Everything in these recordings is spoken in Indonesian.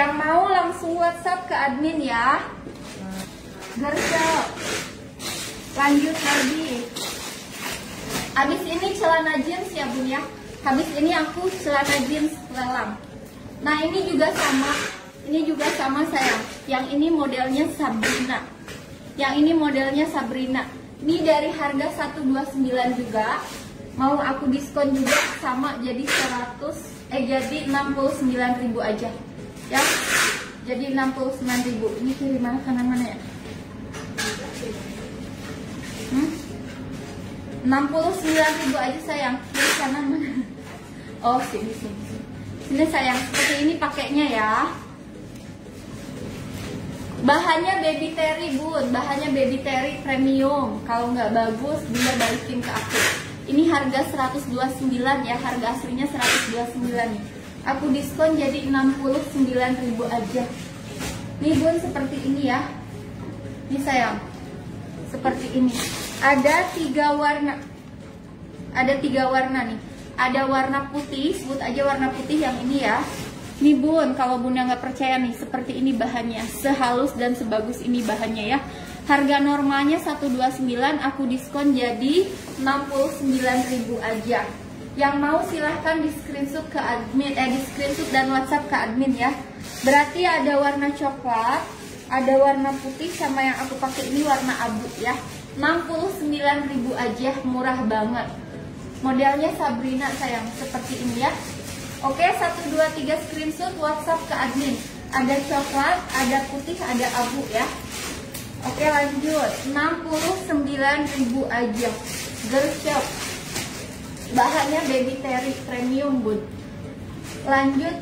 Yang mau langsung WhatsApp ke admin ya. Gercel. Lanjut lagi. Habis ini celana jeans ya bun ya. Habis ini aku celana jeans lelang. Nah ini juga sama. Ini juga sama sayang. Yang ini modelnya Sabrina. Yang ini modelnya Sabrina. Ini dari harga 129 juga. Mau aku diskon juga sama jadi 100 eh jadi 69.000 aja. Ya. Jadi 69.000. Ini kiriman kanan mana ya? Hmm? 69.000 aja sayang. Kiri kanan mana? Oh, sini sini. Sini sayang, seperti ini pakainya ya. Bahannya baby terry bun, bahannya baby terry premium. Kalau nggak bagus, bunda balikin ke aku. Ini harga 129 ya, harga aslinya 129 nih. Aku diskon jadi 69.000 aja. Nih bun seperti ini ya. Nih sayang, seperti ini. Ada tiga warna. Ada tiga warna nih. Ada warna putih, sebut aja warna putih yang ini ya. Nih bun, kalau bunda nggak percaya nih, seperti ini bahannya, sehalus dan sebagus ini bahannya ya. Harga normalnya 129, aku diskon jadi 69.000 aja. Yang mau silahkan di screenshot ke admin, eh di screenshot dan WhatsApp ke admin ya. Berarti ada warna coklat, ada warna putih sama yang aku pakai ini warna abu ya. 69.000 aja, murah banget. Modelnya Sabrina sayang, seperti ini ya. Oke, 1 2 3 screenshot WhatsApp ke admin. Ada coklat, ada putih, ada abu ya. Oke, lanjut. 69.000 aja. Girl shop. Bahannya baby terry premium, Bun. Lanjut.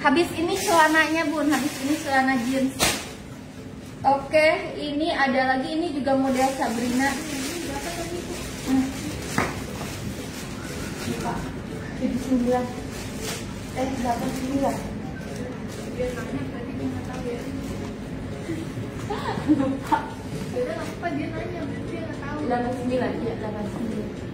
Habis ini celananya, Bun. Habis ini celana jeans. Oke, ini ada lagi ini juga model Sabrina. Hmm. 79 eh 89 dia nanya berarti dia nggak tahu ya lupa dia nanya berarti dia nggak tahu 89 iya 89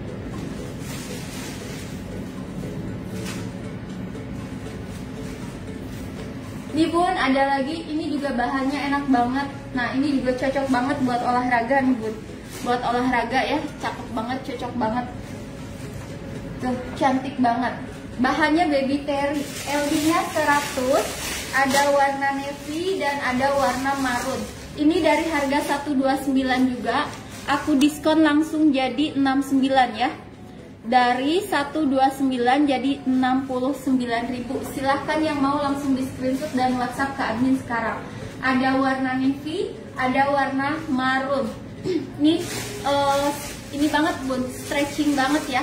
Nih bun, ada lagi, ini juga bahannya enak banget Nah ini juga cocok banget buat olahraga nih bun Buat olahraga ya, cakep banget, cocok banget Tuh, cantik banget Bahannya baby terry. LD-nya 100, ada warna navy dan ada warna maroon. Ini dari harga 129 juga. Aku diskon langsung jadi 69 ya. Dari 129 jadi 69.000. Silahkan yang mau langsung di screenshot dan WhatsApp ke admin sekarang. Ada warna navy, ada warna maroon. ini uh, ini banget bun, stretching banget ya.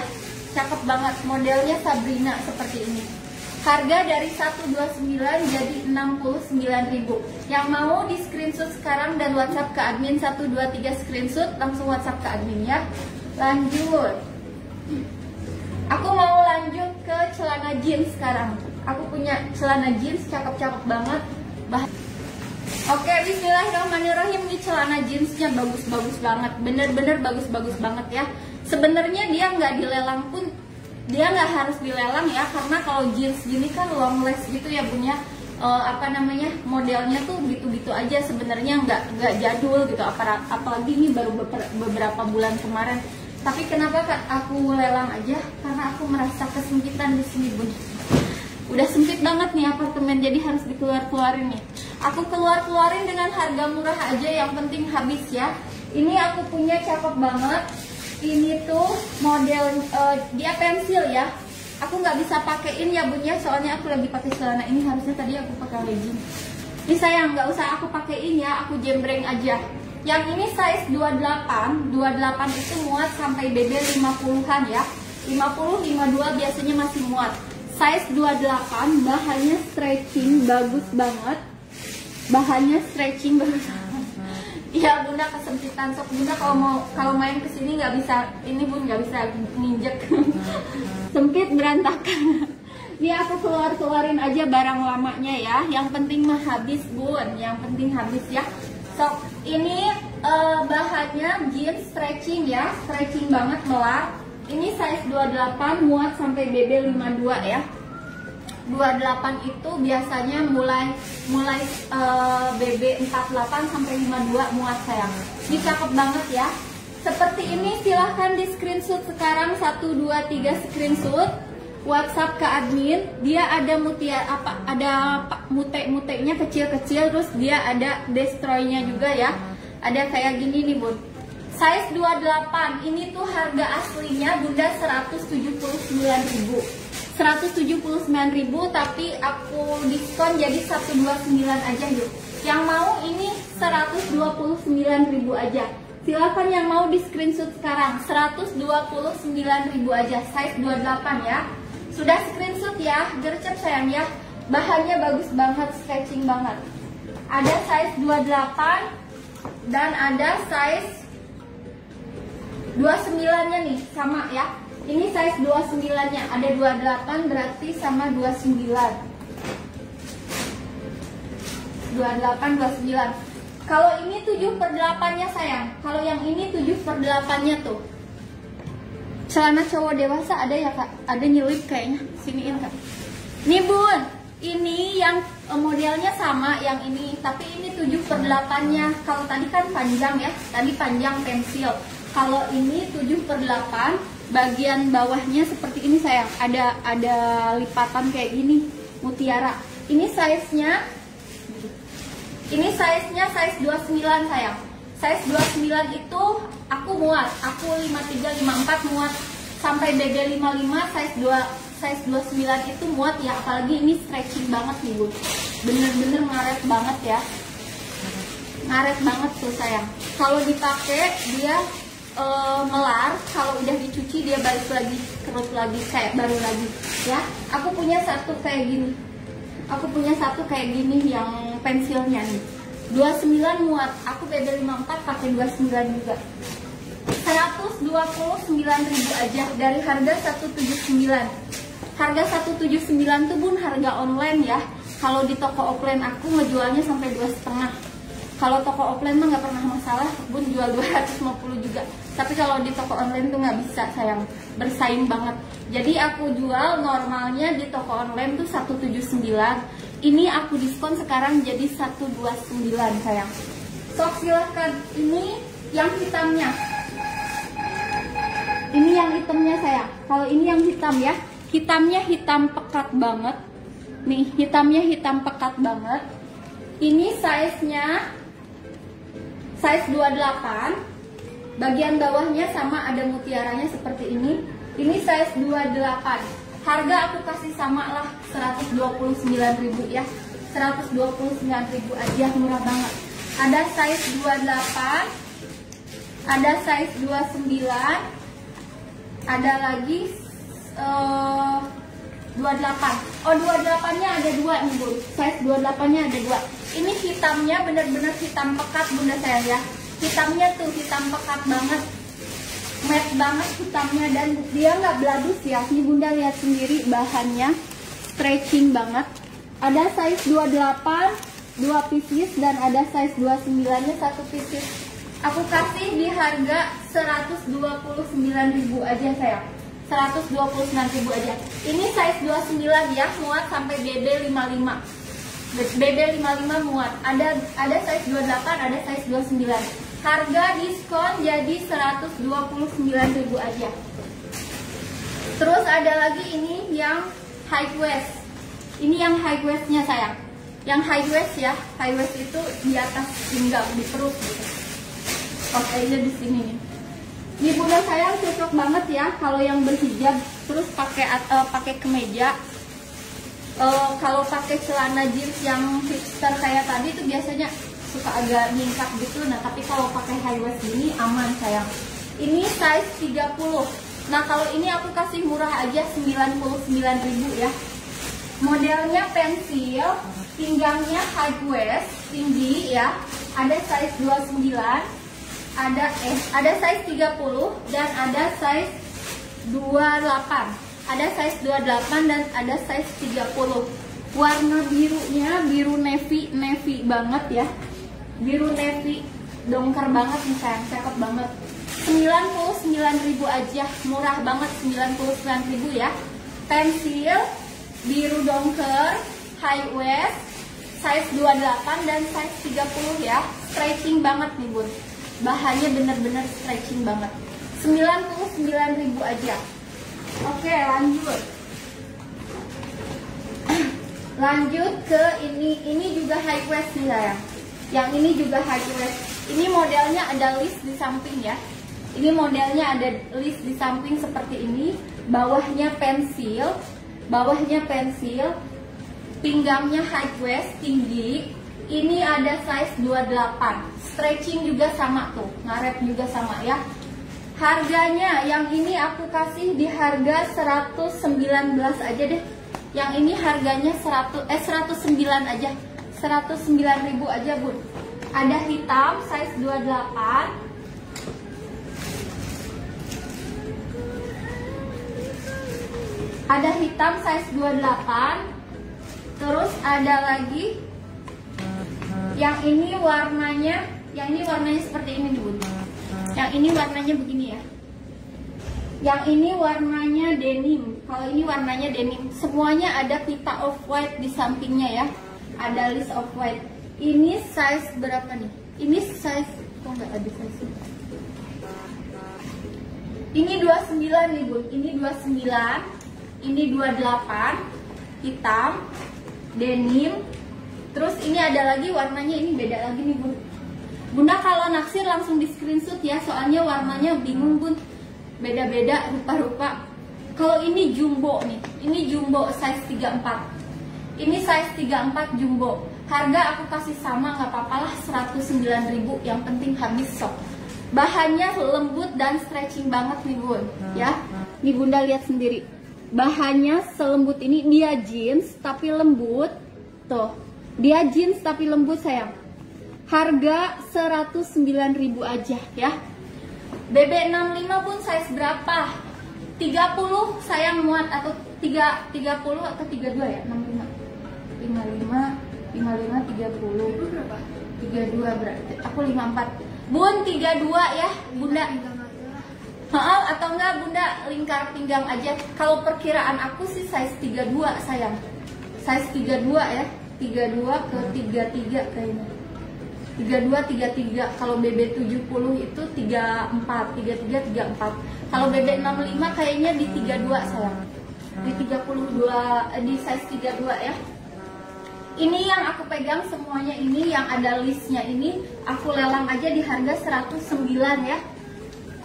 Cakep banget. Modelnya Sabrina seperti ini. Harga dari 129 jadi 69.000 yang mau di screenshot sekarang dan whatsapp ke admin 123 screenshot langsung whatsapp ke admin ya. Lanjut aku mau lanjut ke celana jeans sekarang. Aku punya celana jeans cakep-cakep banget. Bah Oke, Bismillahirrahmanirrahim. Ini celana jeansnya bagus-bagus banget, bener-bener bagus-bagus banget ya. Sebenarnya dia nggak dilelang pun dia nggak harus dilelang ya karena kalau jeans gini kan longless gitu ya punya uh, apa namanya modelnya tuh gitu-gitu aja sebenarnya nggak nggak jadul gitu. Apalagi ini baru beberapa bulan kemarin tapi kenapa kan aku lelang aja karena aku merasa kesempitan di sini bun. Udah sempit banget nih apartemen jadi harus dikeluar keluarin nih. Aku keluar keluarin dengan harga murah aja yang penting habis ya. Ini aku punya cakep banget. Ini tuh model uh, dia pensil ya. Aku nggak bisa pakein ya bun ya. Soalnya aku lagi pakai celana ini harusnya tadi aku pakai legging. Ini sayang nggak usah aku pakein ya. Aku jembreng aja yang ini size 28 28 itu muat sampai BB 50-an ya. 50 52 biasanya masih muat. Size 28 bahannya stretching bagus banget. Bahannya stretching bagus Iya bunda kesempitan. Sok bunda kalau mau kalau main ke sini nggak bisa ini bun nggak bisa nginjek. Sempit berantakan. Ini aku keluar keluarin aja barang lamanya ya. Yang penting mah habis bun, yang penting habis ya. Sok ini uh, bahannya jeans stretching ya, stretching banget melar. Ini size 28 muat sampai BB 52 ya. 28 itu biasanya mulai mulai uh, BB 48 sampai 52 muat sayang. Ini cakep banget ya. Seperti ini silahkan di screenshot sekarang 1 2 3 screenshot WhatsApp ke admin. Dia ada mutiara apa ada mute-mutenya kecil-kecil terus dia ada destroy-nya juga ya. Ada kayak gini nih, Bun. Size 28. Ini tuh harga aslinya Bunda 179.000. 179.000 tapi aku diskon jadi 129 aja yuk. Yang mau ini 129.000 aja. Silakan yang mau di screenshot sekarang 129.000 aja size 28 ya. Sudah screenshot ya, gercep sayang ya. Bahannya bagus banget, stretching banget. Ada size 28 dan ada size 29-nya nih sama ya. Ini size 29 nya ada 28 berarti sama 29 28 29 kalau ini 7 per 8 nya sayang. Kalau yang ini 7 per 8 nya tuh celana cowok dewasa ada ya kak? Ada nyelip kayaknya. Siniin kak. Nih bun ini yang eh, modelnya sama yang ini tapi ini 7 per 8 nya kalau tadi kan panjang ya tadi panjang pensil. Kalau ini 7 per 8 bagian bawahnya seperti ini sayang. Ada ada lipatan kayak gini mutiara. Ini size nya ini size nya size 29 sayang size 29 itu aku muat. Aku 53 54 muat. Sampai BB 55 size 2 size 29 itu muat. Ya apalagi ini stretching banget nih bu. Bener-bener ngaret banget ya. Ngaret banget tuh sayang. Kalau dipakai dia uh, melar. Kalau udah dicuci dia balik lagi kerut lagi kayak baru lagi. Ya aku punya satu kayak gini. Aku punya satu kayak gini yang pensilnya nih 29 muat. Aku beda 54 pakai 29 juga. 129 ribu aja dari harga 179 harga 179 tuh bun harga online ya. Kalau di toko offline aku ngejualnya sampai dua setengah. Kalau toko offline mah nggak pernah masalah bun jual 250 juga. Tapi kalau di toko online tuh nggak bisa sayang. Bersaing banget. Jadi aku jual normalnya di toko online tuh 179 ini aku diskon sekarang jadi 129 sayang. Sok silahkan ini yang hitamnya. Ini yang hitamnya sayang. Kalau ini yang hitam ya. Hitamnya hitam pekat banget. Nih hitamnya hitam pekat banget. Ini size nya size 28 bagian bawahnya sama ada mutiaranya seperti ini. Ini size 28 harga aku kasih sama lah 129.000 ya. 129.000 aja murah banget. Ada size 28 ada size 29 ada lagi uh, 28 oh 28 nya ada dua nih bu. Size 28 nya ada dua. Ini hitamnya benar-benar hitam pekat bunda saya ya. Hitamnya tuh hitam pekat banget matte banget hitamnya dan dia nggak beladus ya. Ini bunda lihat sendiri bahannya. Stretching banget. Ada size 28 dua pieces dan ada size 29 nya satu pieces. Aku kasih di harga 129.000 aja sayang 129.000 aja. Ini size 29 ya muat sampai BB 55 BB55 muat. Ada ada size 28, ada size 29. Harga diskon jadi 129.000 aja. Terus ada lagi ini yang high waist. Ini yang high waistnya sayang. Yang high waist ya, high waist itu di atas pinggang, di perut gitu. Ini di sini nih. Ini bunda sayang cocok banget ya kalau yang berhijab terus pakai uh, pakai kemeja uh, kalau pakai celana jeans yang hipster kayak tadi itu biasanya suka agak nyingkap gitu. Nah tapi kalau pakai high waist ini aman sayang. Ini size 30 nah kalau ini aku kasih murah aja 99.000 ya. Modelnya pensil pinggangnya high waist tinggi ya. Ada size 29 ada eh ada size 30 dan ada size 28 ada size 28 dan ada size 30 warna birunya biru navy navy banget ya biru navy dongker banget nih sayang. Cakep banget. 99.000 aja murah banget 99.000 ya. Pensil biru dongker high waist size 28 dan size 30 ya. Stretching banget nih bun. Bahannya bener-bener stretching banget. 99.000 aja oke lanjut. Lanjut ke ini. Ini juga high waist nih sayang yang ini juga high waist ini modelnya ada list di samping ya. Ini modelnya ada list di samping seperti ini. Bawahnya pensil bawahnya pensil pinggangnya high waist tinggi. Ini ada size 28 stretching juga sama tuh ngaret juga sama ya. Harganya yang ini aku kasih di harga 119 aja deh. Yang ini harganya 100 eh 109 aja 109 ribu aja bun. Ada hitam size 28 ada hitam size 28 terus ada lagi yang ini warnanya yang ini warnanya seperti ini dulu yang ini warnanya begini ya. Yang ini warnanya denim. Kalau ini warnanya denim semuanya ada pita off white di sampingnya ya ada list off white. Ini size berapa nih? Ini size kok nggak ada size? Ini 29 nih bun ini 29 ini 28 hitam denim. Terus ini ada lagi warnanya ini beda lagi nih bun bunda kalau naksir langsung di screenshot ya soalnya warnanya bingung bun beda-beda rupa-rupa. Kalau ini jumbo nih ini jumbo size 34 ini size 34 jumbo. Harga aku kasih sama nggak apa-apa lah 109.000 yang penting habis sok bahannya lembut dan stretching banget nih bun. Ya. nih bunda lihat sendiri. Bahannya selembut ini dia jeans tapi lembut. Tuh dia jeans tapi lembut sayang. Harga 109.000 aja ya. BB65 pun size berapa? 30 sayang muat atau 3 30 atau 32 ya? 65 55 55 30 itu berapa 32 berarti. Aku 54 bun 32 ya bunda. Maaf atau enggak bunda lingkar pinggang aja. Kalau perkiraan aku sih size 32 sayang. Size 32 ya. 32 ke 33 kayaknya. 32 33 kalau BB 70 itu 34 33 34 kalau BB 65 kayaknya di 32 sayang. Di 32 eh, di size 32 ya ini yang aku pegang semuanya ini yang ada listnya ini aku lelang aja di harga 109 ya.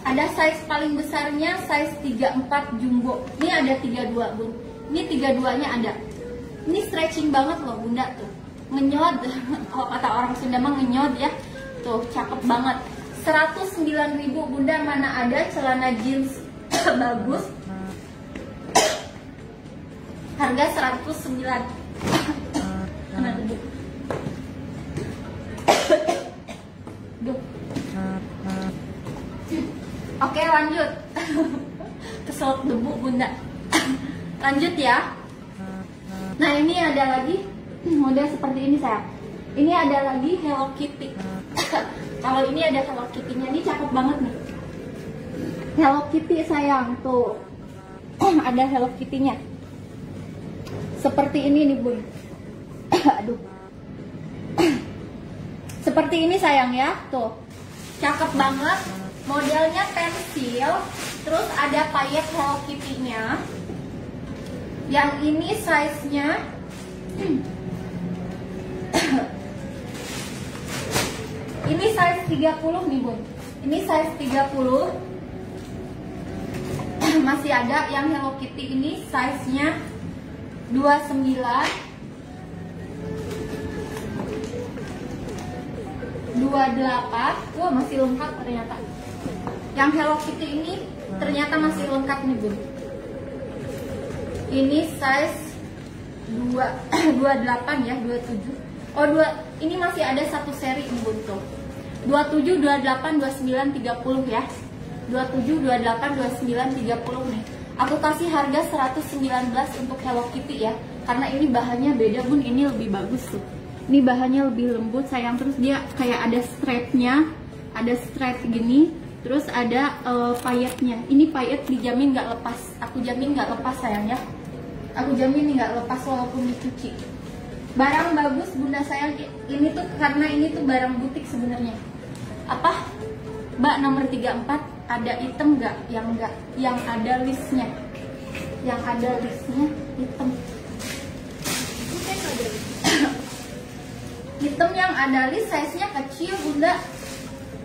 Ada size paling besarnya size 34 jumbo. Ini ada 32 bun. Ini 32 nya ada. Ini stretching banget loh bunda tuh. Ngenyod kalau kata orang Sunda mah ngenyod ya. Tuh cakep banget. 109.000 bunda mana ada celana jeans. Bagus. Harga 109 Duh. Oke lanjut. Keselak debu bunda. Lanjut ya. Nah ini ada lagi. Model seperti ini saya Ini ada lagi Hello Kitty. Kalau ini ada Hello Kitty nya Ini cakep banget nih. Hello Kitty sayang. Tuh. Ada Hello Kitty nya Seperti ini nih bun Aduh. Seperti ini sayang ya. Tuh. Cakep banget. Modelnya pensil. Terus ada payet Hello Kitty nya yang ini size nya ini size 30 nih bun. Ini size 30 masih ada yang Hello Kitty ini size nya 29 28 Wah masih lengkap ternyata. Yang Hello Kitty ini ternyata masih lengkap nih bun ini size 2 28 ya 27 oh dua ini masih ada satu seri nih bun tuh 27 28 29 30 ya. 27 28 29 30 nih. Aku kasih harga 119 untuk Hello Kitty ya karena ini bahannya beda bun ini lebih bagus tuh ini bahannya lebih lembut sayang. Terus dia kayak ada strapnya ada strap gini. Terus ada uh, payetnya. Ini payet dijamin nggak lepas. Aku jamin nggak lepas sayang ya. Aku jamin nggak lepas walaupun dicuci. Barang bagus bunda sayang ini tuh karena ini tuh barang butik sebenarnya. Apa? Mbak nomor 34 ada item nggak? Yang enggak yang ada listnya. Yang ada listnya item item yang ada list size nya kecil bunda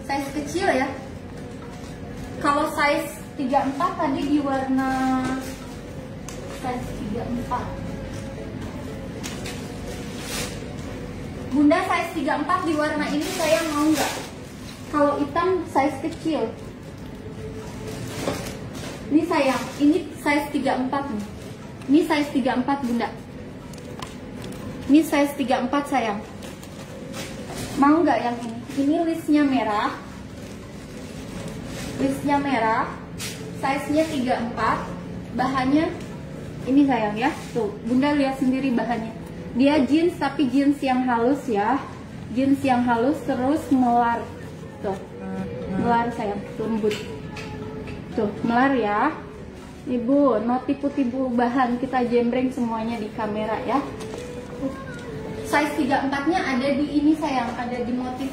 size kecil ya kalau size 34 tadi di warna size 34 Bunda size 34 di warna ini saya mau nggak? Kalau hitam size kecil. Ini sayang, ini size 34 nih. Ini size 34 Bunda. Ini size 34 sayang. Mau nggak yang ini? Ini listnya merah. Listnya merah. Size-nya 34. Bahannya ini sayang ya. Tuh, Bunda lihat sendiri bahannya dia jeans tapi jeans yang halus ya jeans yang halus terus melar tuh melar sayang lembut tuh melar ya ibu notipu-tipu bahan kita jembreng semuanya di kamera ya size 34 nya ada di ini sayang. Ada di motif